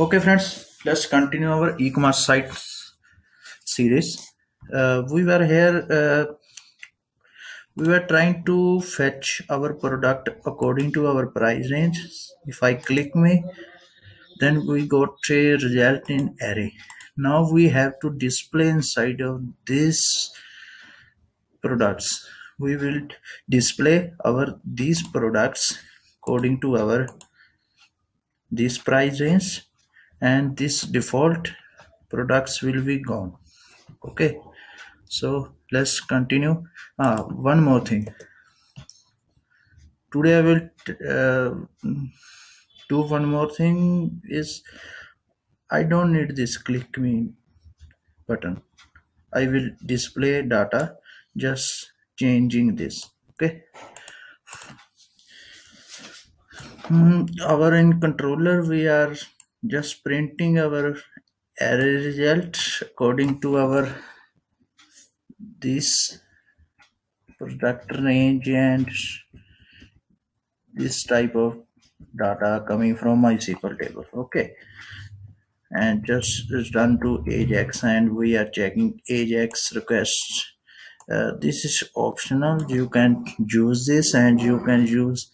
Okay, friends, let's continue our e-commerce site series. Uh, we were here, uh, we were trying to fetch our product according to our price range. If I click me, then we got a result in array. Now we have to display inside of this products. We will display our these products according to our this price range and this default products will be gone. Okay. So let's continue. Ah, one more thing. Today i will uh, do one more thing is i don't need this click me button. I will display data just changing this. Okay. Hmm, our in controller we are just printing our result according to our this product range and this type of data coming from MySQL table okay? And just is done to ajax and we are checking ajax requests. Uh, this is optional. You can use this and you can use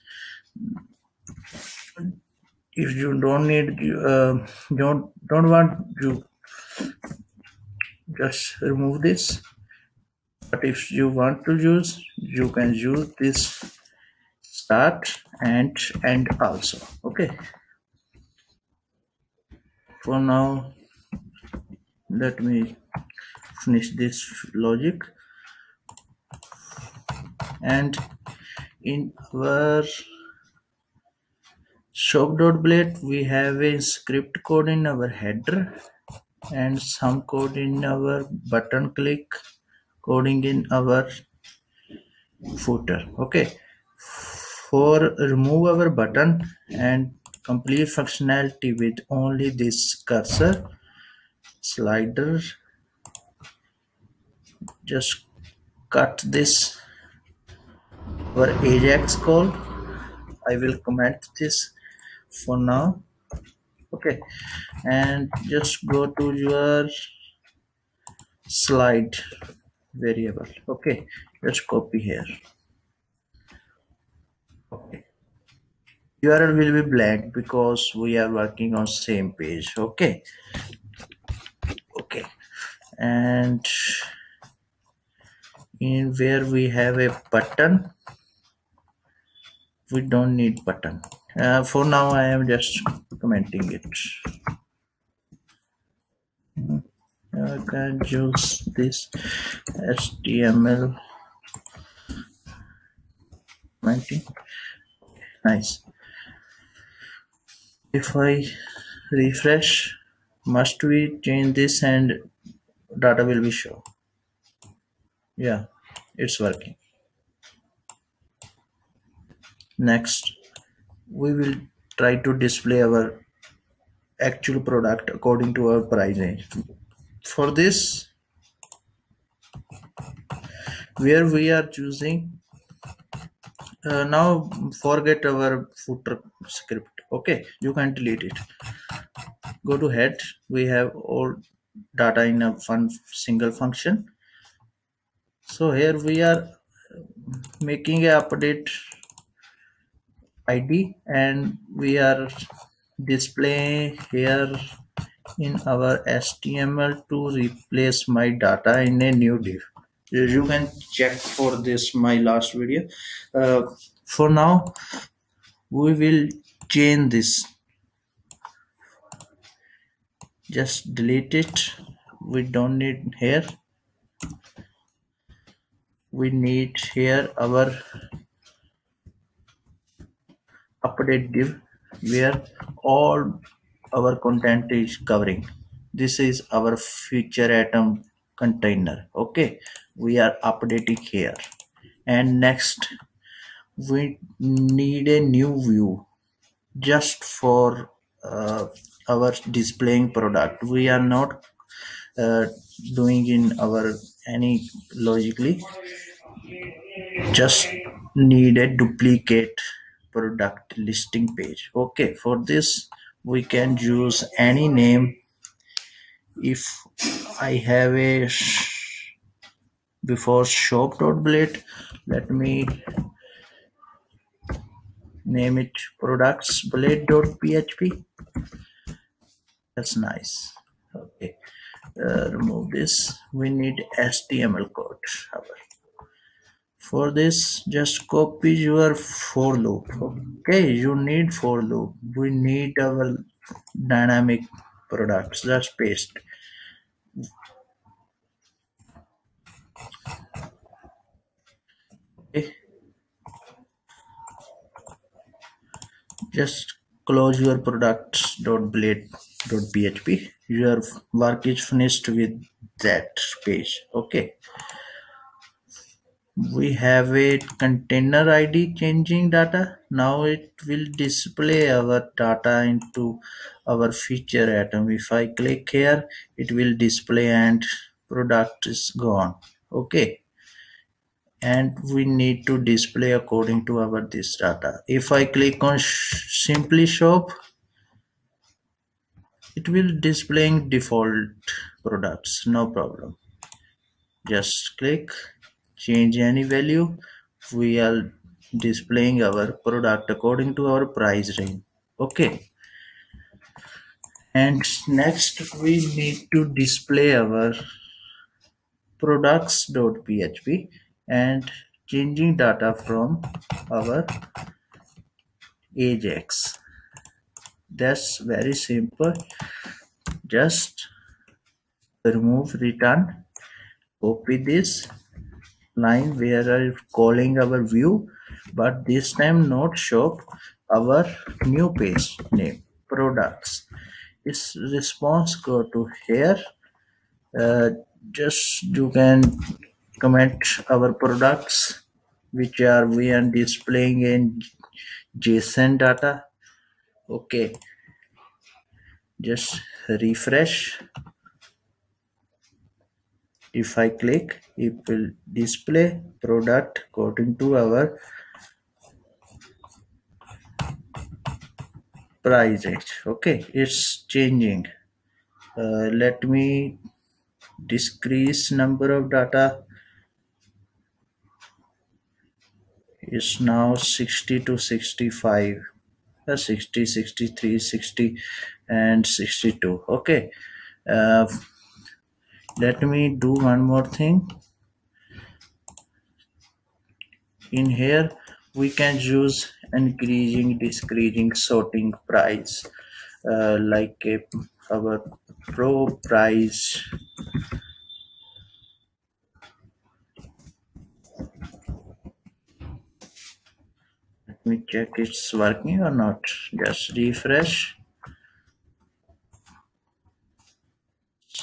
if you don't need uh, don't don't want you just remove this but if you want to use you can use this start and end also okay? For now let me finish this logic. And in our shop.blade we have a script code in our header and some code in our button click coding in our footer. Okay. For remove our button and complete functionality with only this cursor slider just cut this. Our ajax call i will comment this for now. Okay. And just go to your slide variable. Okay. Just copy here. Okay. Url will be blank because we are working on same page. Okay. Okay. And in where we have a button we don't need button uh, for now i am just commenting it. I can use this html 19 nice. If i refresh must we change this and data will be shown? Yeah it's working. Next we will try to display our actual product according to our price range. For this where we are choosing uh, now forget our footer script. Okay you can delete it. Go to head. We have all data in a one single function. So here we are making a update id and we are display here in our html to replace my data in a new div. You can check for this my last video. Uh, for now we will change this. Just delete it. We don't need here. We need here our update div where all our content is covering. This is our feature atom container okay? We are updating here. And next we need a new view just for uh, our displaying product. We are not uh, doing in our any logically. Just need a duplicate product listing page. Okay for this we can use any name. If I have a before shop.blade let me name it products blade.php that's nice. Okay uh, remove this. We need html code for this just copy your for loop. Okay you need for loop. We need our dynamic products. Just paste. Okay. Just close your products dot blade dot php your work is finished with that page okay we have a container id changing data. Now it will display our data into our feature atom. If i click here it will display and product is gone. Okay. And we need to display according to our this data. If i click on simply shop it will displaying default products. No problem. Just click change any value we are displaying our product according to our price range. Okay. And next we need to display our products.php and changing data from our ajax. That's very simple. Just remove return copy this line where are calling our view but this time not shop our new page name products. Its response go to here. Uh, just you can comment our products which are we are displaying in json data. Okay. Just refresh if i click it will display product according to our price okay it's changing. Uh, let me decrease number of data. Is now 60 to 65 uh, 60 63 60 and 62 okay uh, let me do one more thing. In here we can use increasing decreasing sorting price uh, like a, our pro price. Let me check it's working or not. Just refresh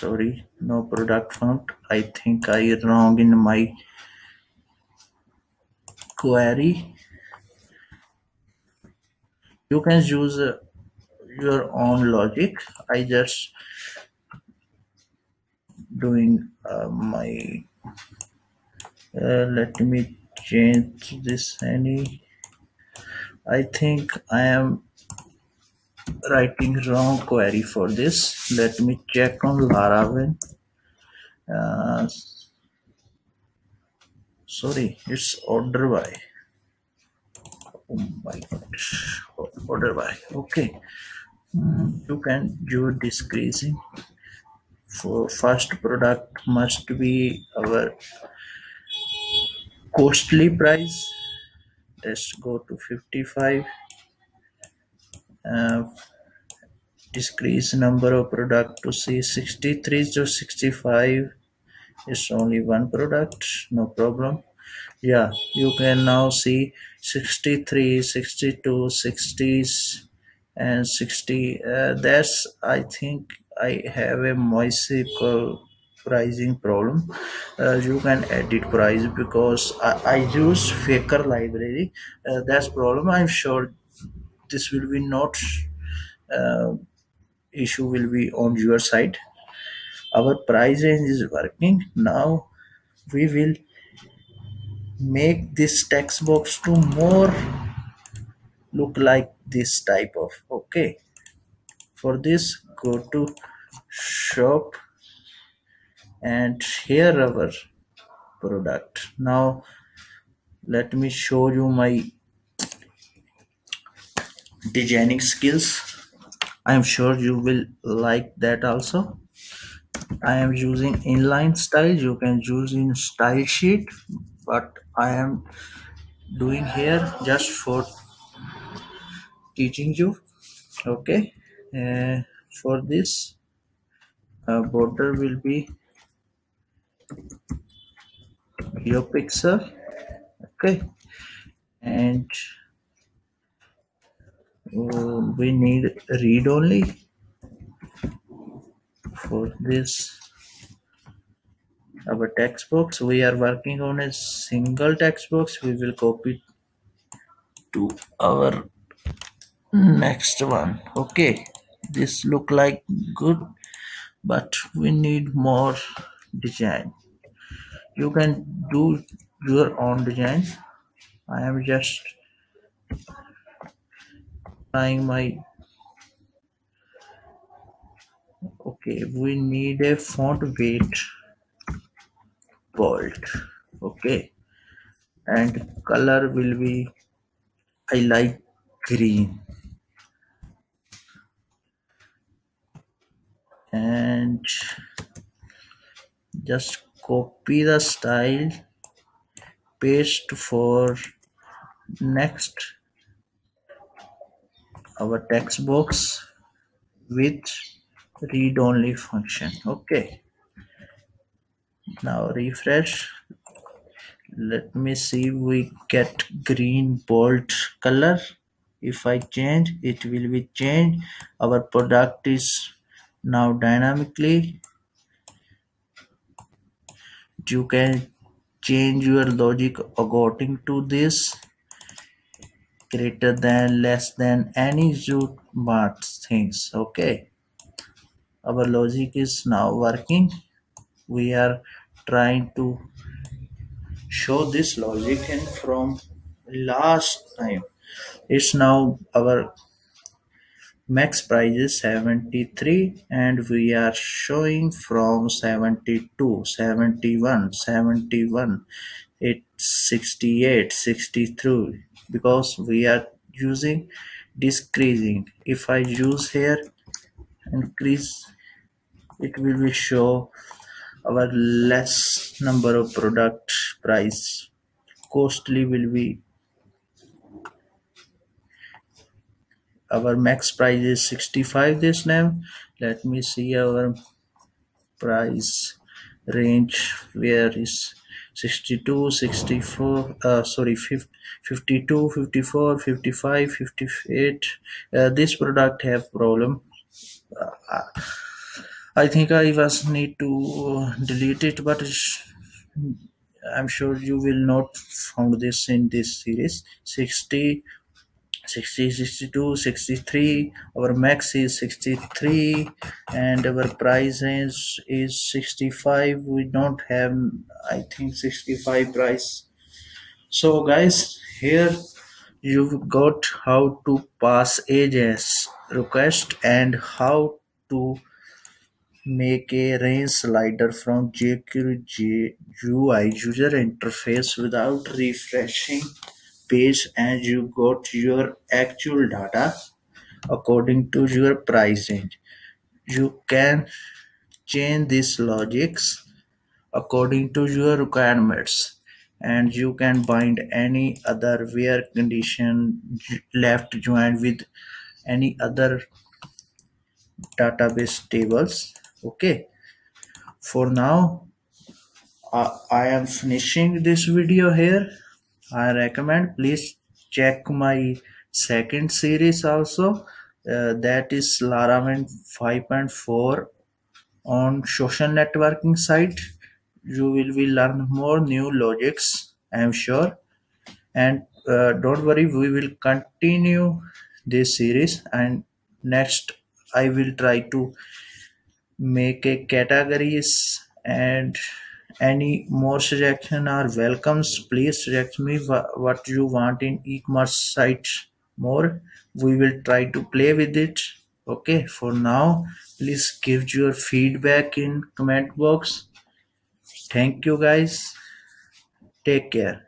sorry no product found. I think i wrong in my query. You can use uh, your own logic. I just doing uh, my uh, let me change this any. I think I am writing wrong query for this. Let me check on Laravel. Uh, sorry, it's order by. Oh my gosh, order by. Okay, mm, you can do decreasing. For first product must be our costly price let's go to 55 uh, decrease number of product to see 63 to 65 is only one product no problem. Yeah you can now see 63 62 60s and 60 uh, that's i think i have a MySQL pricing problem. Uh, you can edit price because I, I use faker library. Uh, that's problem. I'm sure this will be not uh, issue will be on your side. Our price range is working. Now we will make this text box to more look like this type of okay. For this go to shop and here our product. Now let me show you my designing skills i am sure you will like that also. I am using inline style. You can use in style sheet but i am doing here just for teaching you okay? Uh, for this uh, border will be your pixel okay? And Uh, we need read only for this. Our text box we are working on a single text box we will copy to our next one. Okay this look like good but we need more design. You can do your own design. I am just trying my okay we need a font weight bold okay? And color will be i like green. And just copy the style paste for next our text box with read only function. Okay. Now refresh. Let me see we get green bold color. If i change it will be changed. Our product is now dynamically. You can change your logic according to this greater than less than any want things okay? Our logic is now working. We are trying to show this logic and from last time. It's now our max price is 73 and we are showing from 72 71 71 it's 68 63 because we are using decreasing if i use here increase it will be show our less number of product price. Costly will be our max price is 65 this time. Let me see our price range where is 62 64 uh, sorry 50, 52 54 55 58 uh, this product have problem. Uh, i think i was need to delete it but i'm sure you will not found this in this series. 60 60 62 63 our max is 63 and our price range is 65 we don't have i think 65 price. So guys here you've got how to pass ajax request and how to make a range slider from jQuery UI user interface without refreshing page and you got your actual data according to your price range. You can change these logics according to your requirements and you can bind any other where condition left joined with any other database tables. Okay. For now uh, i am finishing this video here I recommend please check my second series also. Uh, that is Laravel 5.4 on social networking site. You will be learn more new logics I am sure. And uh, don't worry we will continue this series. And next I will try to make a categories and any more suggestion are welcomes please suggest me what you want in e-commerce site more. We will try to play with it. Okay for now please give your feedback in comment box. Thank you guys. Take care